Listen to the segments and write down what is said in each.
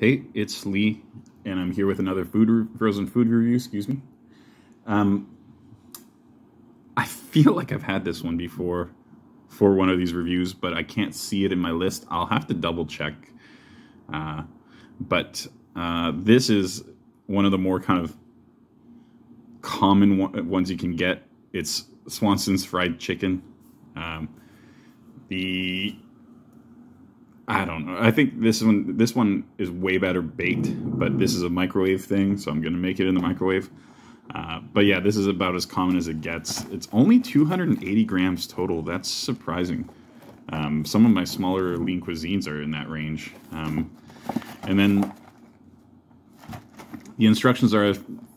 Hey, it's Lee, and I'm here with another food frozen food review. Excuse me. Um, I feel like I've had this one before for one of these reviews, but I can't see it in my list. I'll have to double check. Uh, but uh, this is one of the more kind of common ones you can get. It's Swanson's fried chicken. Um, the I don't know. I think this one this one is way better baked, but this is a microwave thing, so I'm gonna make it in the microwave. Uh, but yeah, this is about as common as it gets. It's only 280 grams total. That's surprising. Um, some of my smaller lean cuisines are in that range. Um, and then the instructions are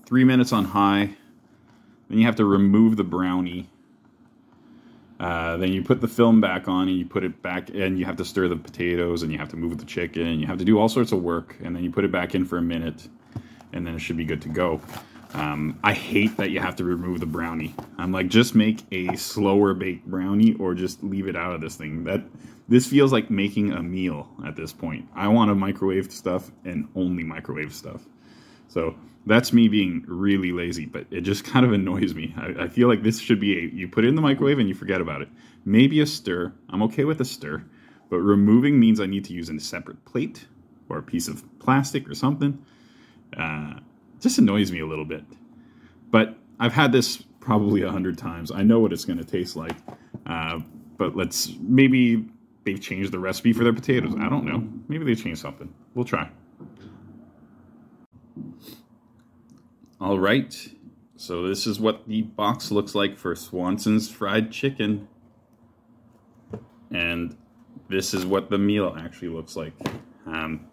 three minutes on high. Then you have to remove the brownie uh, then you put the film back on and you put it back and you have to stir the potatoes and you have to move the chicken and you have to do all sorts of work and then you put it back in for a minute and then it should be good to go. Um, I hate that you have to remove the brownie. I'm like, just make a slower baked brownie or just leave it out of this thing. That This feels like making a meal at this point. I want to microwave stuff and only microwave stuff. So that's me being really lazy, but it just kind of annoys me. I, I, feel like this should be a you put it in the microwave and you forget about it. Maybe a stir. I'm okay with a stir, but removing means I need to use a separate plate or a piece of plastic or something. Uh, just annoys me a little bit. But I've had this probably a hundred times. I know what it's going to taste like. Uh, but let's maybe they've changed the recipe for their potatoes. I don't know. Maybe they changed something. We'll try. All right, so this is what the box looks like for Swanson's fried chicken. And this is what the meal actually looks like. Um,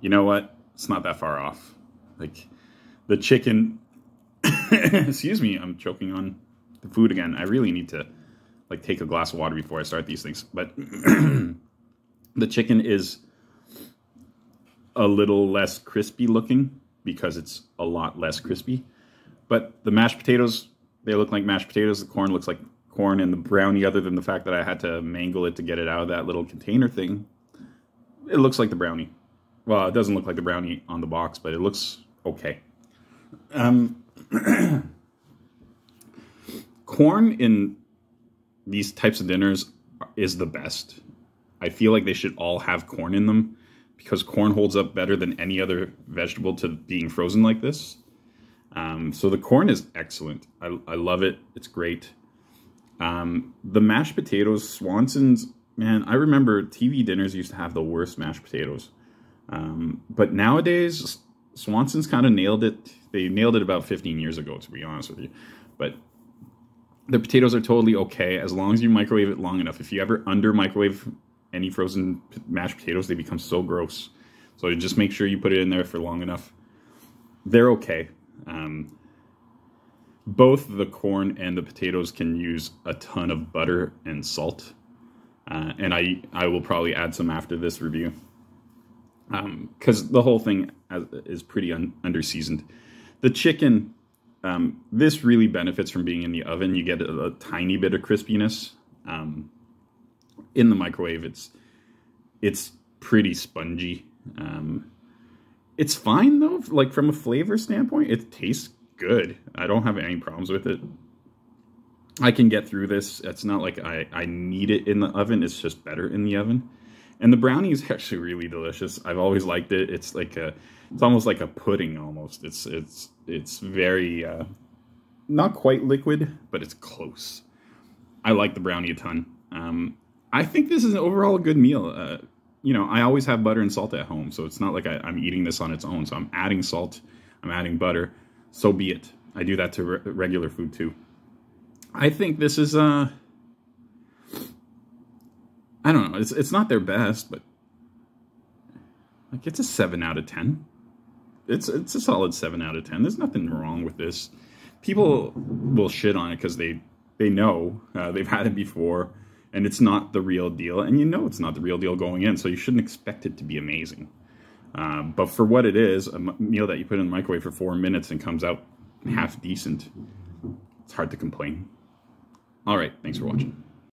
you know what? It's not that far off. Like, the chicken... excuse me, I'm choking on the food again. I really need to, like, take a glass of water before I start these things. But the chicken is a little less crispy looking because it's a lot less crispy. But the mashed potatoes, they look like mashed potatoes. The corn looks like corn, and the brownie, other than the fact that I had to mangle it to get it out of that little container thing, it looks like the brownie. Well, it doesn't look like the brownie on the box, but it looks okay. Um, corn in these types of dinners is the best. I feel like they should all have corn in them because corn holds up better than any other vegetable to being frozen like this. Um, so the corn is excellent. I, I love it. It's great. Um, the mashed potatoes, Swanson's, man, I remember TV dinners used to have the worst mashed potatoes. Um, but nowadays, Swanson's kind of nailed it. They nailed it about 15 years ago, to be honest with you. But the potatoes are totally okay as long as you microwave it long enough. If you ever under microwave any frozen mashed potatoes, they become so gross. So just make sure you put it in there for long enough. They're okay. Um, both the corn and the potatoes can use a ton of butter and salt. Uh, and I, I will probably add some after this review. Because um, the whole thing is pretty un under seasoned. The chicken, um, this really benefits from being in the oven. You get a, a tiny bit of crispiness. Um, in the microwave, it's it's pretty spongy. Um, it's fine though, like from a flavor standpoint, it tastes good. I don't have any problems with it. I can get through this. It's not like I, I need it in the oven. It's just better in the oven. And the brownie is actually really delicious. I've always liked it. It's like a, it's almost like a pudding almost. It's, it's, it's very, uh, not quite liquid, but it's close. I like the brownie a ton. Um, I think this is an overall a good meal. Uh, you know, I always have butter and salt at home, so it's not like I, am eating this on its own. So I'm adding salt, I'm adding butter. So be it. I do that to re regular food too. I think this is uh I don't know. It's it's not their best, but like it's a seven out of ten. It's it's a solid seven out of ten. There's nothing wrong with this. People will shit on it because they they know uh, they've had it before and it's not the real deal, and you know it's not the real deal going in, so you shouldn't expect it to be amazing. Uh, but for what it is, a meal that you put in the microwave for four minutes and comes out half decent, it's hard to complain. All right, thanks for watching.